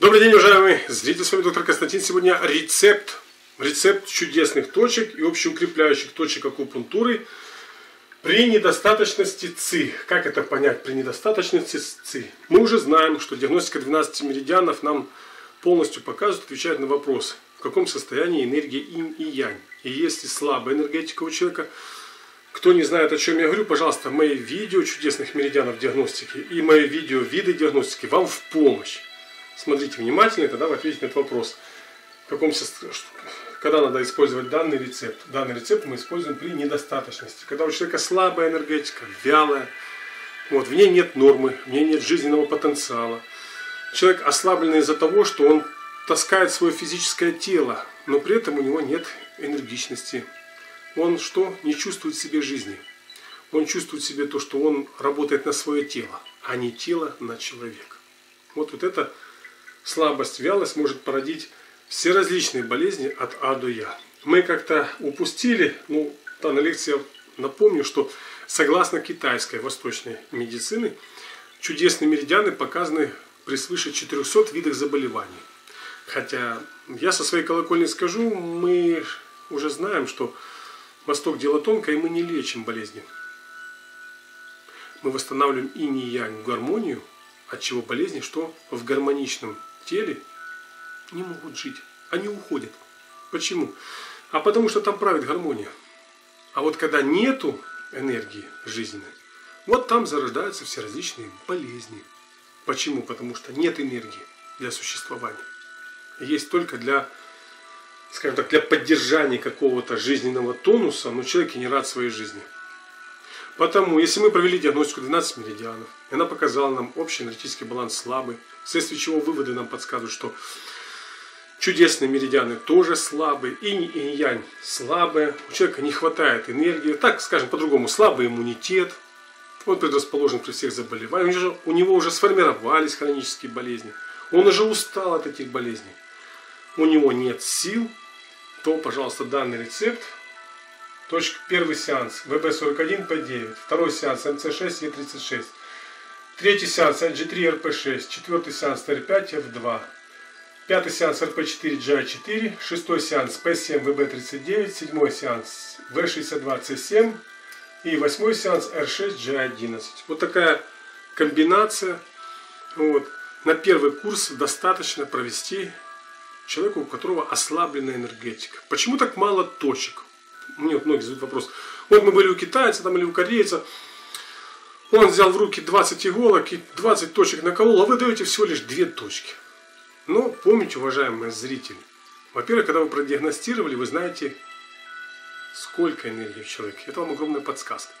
Добрый день, уважаемые зрители, с вами доктор Константин. Сегодня рецепт, рецепт чудесных точек и общеукрепляющих точек акупунктуры при недостаточности ЦИ. Как это понять при недостаточности ЦИ? Мы уже знаем, что диагностика 12 меридианов нам полностью показывает, отвечает на вопрос, в каком состоянии энергия инь и янь. И если слабая энергетика у человека, кто не знает, о чем я говорю, пожалуйста, мои видео чудесных меридианов диагностики и мои видео виды диагностики вам в помощь. Смотрите внимательно, и тогда вы ответите на этот вопрос. В каком когда надо использовать данный рецепт? Данный рецепт мы используем при недостаточности. Когда у человека слабая энергетика, вялая, вот, в ней нет нормы, в ней нет жизненного потенциала. Человек ослабленный из-за того, что он таскает свое физическое тело, но при этом у него нет энергичности. Он что? Не чувствует в себе жизни. Он чувствует в себе то, что он работает на свое тело, а не тело на человека. Вот, вот это слабость, вялость может породить все различные болезни от А до Я. Мы как-то упустили, ну, да, на лекции я напомню, что согласно китайской восточной медицины, чудесные меридианы показаны при свыше 400 видах заболеваний. Хотя я со своей колокольни скажу, мы уже знаем, что Восток дело тонкое, и мы не лечим болезни. Мы восстанавливаем инь и янь гармонию, от чего болезни, что в гармоничном теле не могут жить. Они уходят. Почему? А потому что там правит гармония. А вот когда нету энергии жизненной, вот там зарождаются все различные болезни. Почему? Потому что нет энергии для существования. Есть только для, скажем так, для поддержания какого-то жизненного тонуса, но человек не рад своей жизни. Потому, если мы провели диагностику 12 меридианов, и она показала нам общий энергетический баланс слабый, вследствие чего выводы нам подсказывают, что чудесные меридианы тоже слабые, инь и янь слабые, у человека не хватает энергии, так скажем по-другому, слабый иммунитет, он предрасположен при всех заболеваниях, у него уже сформировались хронические болезни, он уже устал от этих болезней, у него нет сил, то, пожалуйста, данный рецепт Точка, первый сеанс ВБ41 П9, второй сеанс МЦ6 Е36, третий сеанс NG3 РП6, четвертый сеанс ТР5 F2, пятый сеанс РП4 GI4, шестой сеанс П7 ВБ39, седьмой сеанс В62 С7 и восьмой сеанс R6 G11. Вот такая комбинация. Вот. На первый курс достаточно провести человеку, у которого ослабленная энергетика. Почему так мало точек? Мне вот многие задают вопрос. Вот мы были у китайца там, или у корейца, он взял в руки 20 иголок и 20 точек наколол, а вы даете всего лишь 2 точки. Но помните, уважаемые зрители, во-первых, когда вы продиагностировали, вы знаете, сколько энергии в человеке. Это вам огромная подсказка.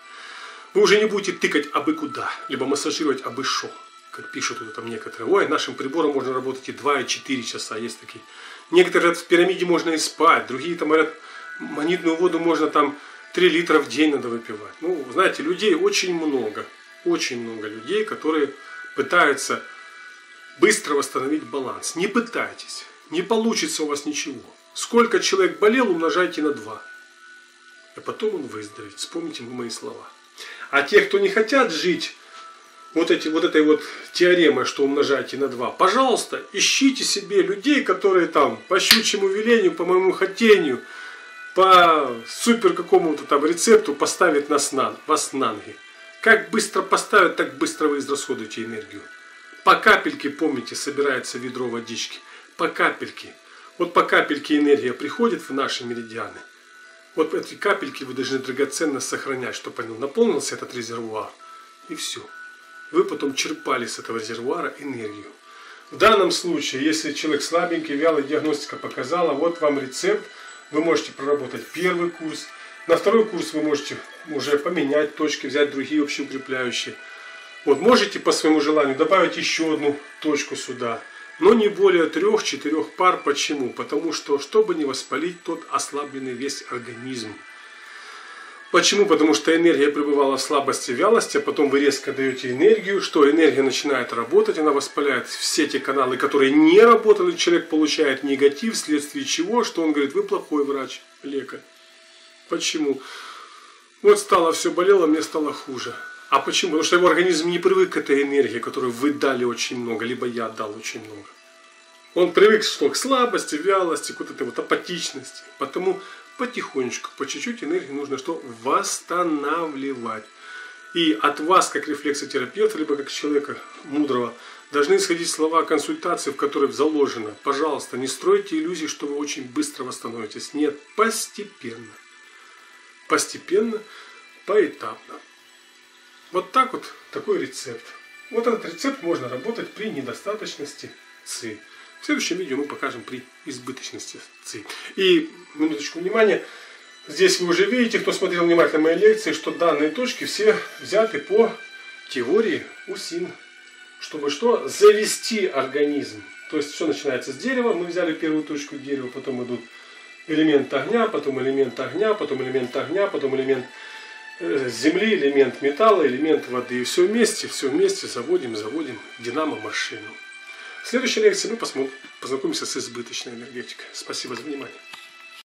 Вы уже не будете тыкать абы куда, либо массажировать абы шо, как пишут тут там некоторые. Ой, нашим прибором можно работать и 2, и 4 часа, есть такие. Некоторые говорят, в пирамиде можно и спать, другие там говорят, Монитную воду можно там 3 литра в день надо выпивать. Ну, знаете, людей очень много. Очень много людей, которые пытаются быстро восстановить баланс. Не пытайтесь. Не получится у вас ничего. Сколько человек болел, умножайте на 2. А потом он выздоровеет. Вспомните мои слова. А те, кто не хотят жить вот, эти, вот этой вот теоремой, что умножайте на 2, пожалуйста, ищите себе людей, которые там по щучьему велению, по моему хотению – по супер какому-то там рецепту поставить нас на, вас на ноги. Как быстро поставят, так быстро вы израсходуете энергию. По капельке, помните, собирается ведро водички. По капельке. Вот по капельке энергия приходит в наши меридианы. Вот эти капельки вы должны драгоценно сохранять, чтобы он наполнился этот резервуар. И все. Вы потом черпали с этого резервуара энергию. В данном случае, если человек слабенький, вялый, диагностика показала, вот вам рецепт – вы можете проработать первый курс. На второй курс вы можете уже поменять точки, взять другие общеукрепляющие. Вот можете по своему желанию добавить еще одну точку сюда. Но не более трех-четырех пар. Почему? Потому что, чтобы не воспалить тот ослабленный весь организм. Почему? Потому что энергия пребывала в слабости, вялости, а потом вы резко даете энергию, что энергия начинает работать, она воспаляет все те каналы, которые не работали, человек получает негатив, вследствие чего, что он говорит, вы плохой врач, лекарь. Почему? Вот стало все болело, мне стало хуже. А почему? Потому что его организм не привык к этой энергии, которую вы дали очень много, либо я дал очень много. Он привык что к слабости, вялости, к вот этой вот апатичности. Потому потихонечку, по чуть-чуть энергии нужно что? Восстанавливать. И от вас, как рефлексотерапевта, либо как человека мудрого, должны исходить слова консультации, в которых заложено. Пожалуйста, не стройте иллюзий, что вы очень быстро восстановитесь. Нет, постепенно. Постепенно, поэтапно. Вот так вот такой рецепт. Вот этот рецепт можно работать при недостаточности ЦИ. В следующем видео мы покажем при избыточности ЦИ. И минуточку внимания. Здесь вы уже видите, кто смотрел внимательно мои лекции, что данные точки все взяты по теории УСИН. Чтобы что? Завести организм. То есть все начинается с дерева. Мы взяли первую точку дерева, потом идут элемент огня, потом элемент огня, потом элемент огня, потом элемент э, земли, элемент металла, элемент воды. И все вместе, все вместе заводим, заводим динамо-машину. В следующей лекции мы посмотрим, познакомимся с избыточной энергетикой. Спасибо за внимание.